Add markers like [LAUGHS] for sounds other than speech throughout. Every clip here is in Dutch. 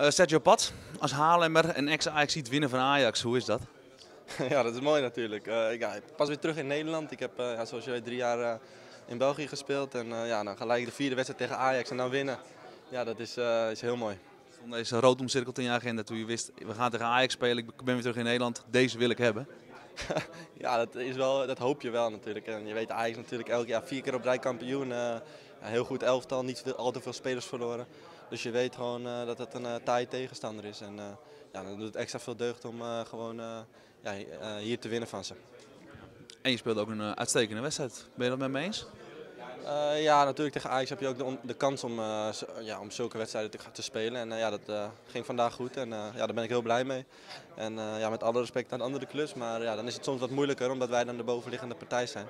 Uh, Sergio Pat, als Haarlemmer en ex-Ajax ziet winnen van Ajax, hoe is dat? [LAUGHS] ja, dat is mooi natuurlijk. Uh, ja, ik pas weer terug in Nederland. Ik heb, uh, ja, zoals je weet, drie jaar in België gespeeld. En ja, dan gelijk de vierde wedstrijd tegen Ajax en dan winnen. Ja, dat is, is heel mooi. Stond deze rood omcirkeld in je agenda toen je wist, we gaan tegen Ajax spelen, ik ben weer terug in Nederland, deze wil ik hebben? [LAUGHS] ja, dat, is wel, dat hoop je wel natuurlijk. En je weet Ajax natuurlijk elk jaar vier keer op rij kampioen. heel goed elftal, niet al te veel spelers verloren. Dus je weet gewoon uh, dat het een uh, taaie tegenstander is. En uh, ja, dan doet het extra veel deugd om gewoon ja, hier te winnen van ze. En je speelt ook een uitstekende wedstrijd. Ben je dat met me eens? ja, natuurlijk tegen Ajax heb je ook de, de kans om, ja, om zulke wedstrijden te, te spelen. En ja, dat ging vandaag goed en ja, daar ben ik heel blij mee. En ja, met alle respect aan de andere klus, maar ja, dan is het soms wat moeilijker omdat wij dan de bovenliggende partij zijn.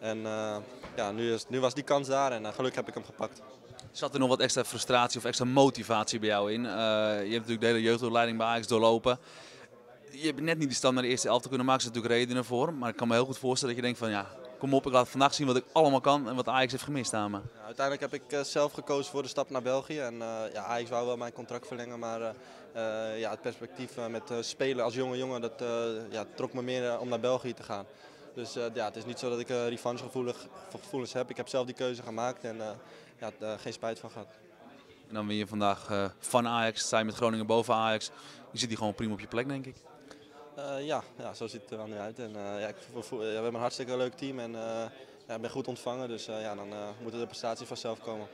En ja, nu, is, nu was die kans daar en gelukkig heb ik hem gepakt. Zat er nog wat extra frustratie of extra motivatie bij jou in? Uh, je hebt natuurlijk de hele jeugdopleiding bij Ajax doorlopen. Je hebt net niet de stand naar de eerste elfte kunnen maken, er zijn natuurlijk redenen voor. Maar ik kan me heel goed voorstellen dat je denkt van ja, kom op, ik laat vandaag zien wat ik allemaal kan en wat Ajax heeft gemist aan me. Uiteindelijk heb ik uh, zelf gekozen voor de stap naar België. En uh, ja, Ajax wou wel mijn contract verlengen, maar ja, het perspectief met spelen als jonge jongen, dat ja, trok me meer om naar België te gaan. Dus ja, het is niet zo dat ik uh, revanchegevoelens heb. Ik heb zelf die keuze gemaakt en ja, uh, geen spijt van gehad. En dan win je vandaag van Ajax, sta je met Groningen boven Ajax. Je zit hier gewoon prima op je plek, denk ik. Ja, ja, zo ziet het er wel nu uit. En, ja, ik, we, we, hebben een hartstikke leuk team en ja, ik ben goed ontvangen. Dus ja, dan moeten de prestaties vanzelf komen.